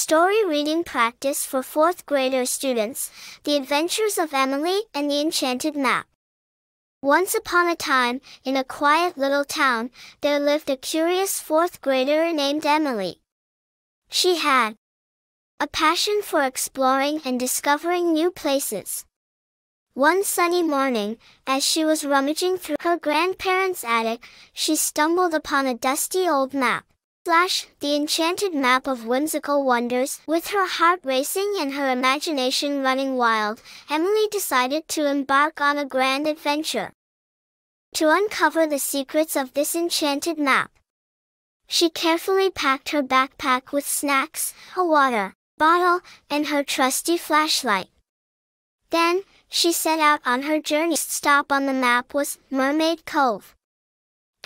Story reading practice for fourth grader students, The Adventures of Emily and the Enchanted Map. Once upon a time, in a quiet little town, there lived a curious fourth grader named Emily. She had a passion for exploring and discovering new places. One sunny morning, as she was rummaging through her grandparents' attic, she stumbled upon a dusty old map. Flash, the enchanted map of whimsical wonders, with her heart racing and her imagination running wild, Emily decided to embark on a grand adventure. To uncover the secrets of this enchanted map, she carefully packed her backpack with snacks, a water bottle, and her trusty flashlight. Then, she set out on her journey. Stop on the map was Mermaid Cove.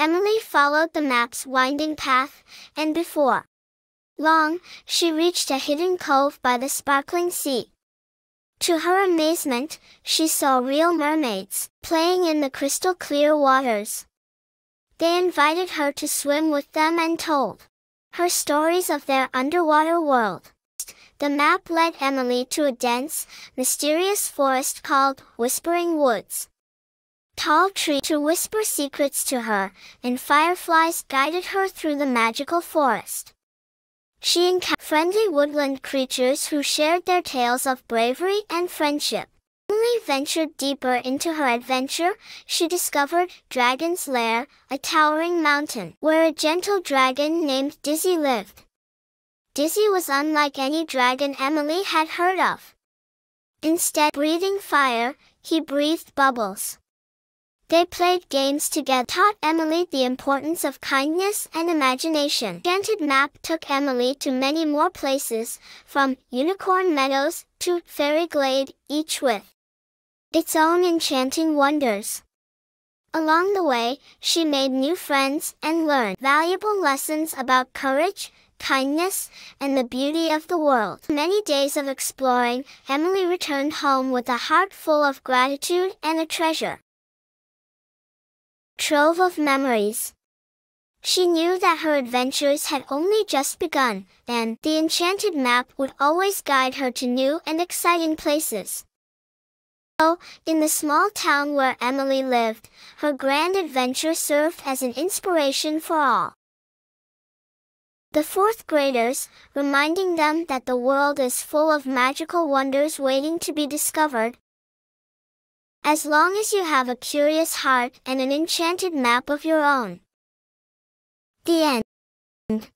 Emily followed the map's winding path, and before long, she reached a hidden cove by the sparkling sea. To her amazement, she saw real mermaids, playing in the crystal clear waters. They invited her to swim with them and told her stories of their underwater world. The map led Emily to a dense, mysterious forest called Whispering Woods. Tall Tree to whisper secrets to her, and fireflies guided her through the magical forest. She encountered friendly woodland creatures who shared their tales of bravery and friendship. Emily ventured deeper into her adventure, she discovered Dragon's Lair, a towering mountain, where a gentle dragon named Dizzy lived. Dizzy was unlike any dragon Emily had heard of. Instead breathing fire, he breathed bubbles. They played games together, taught Emily the importance of kindness and imagination. Enchanted Map took Emily to many more places, from Unicorn Meadows to Fairy Glade, each with its own enchanting wonders. Along the way, she made new friends and learned valuable lessons about courage, kindness, and the beauty of the world. Many days of exploring, Emily returned home with a heart full of gratitude and a treasure trove of memories. She knew that her adventures had only just begun, and the enchanted map would always guide her to new and exciting places. So, in the small town where Emily lived, her grand adventure served as an inspiration for all. The fourth graders, reminding them that the world is full of magical wonders waiting to be discovered as long as you have a curious heart and an enchanted map of your own. The end.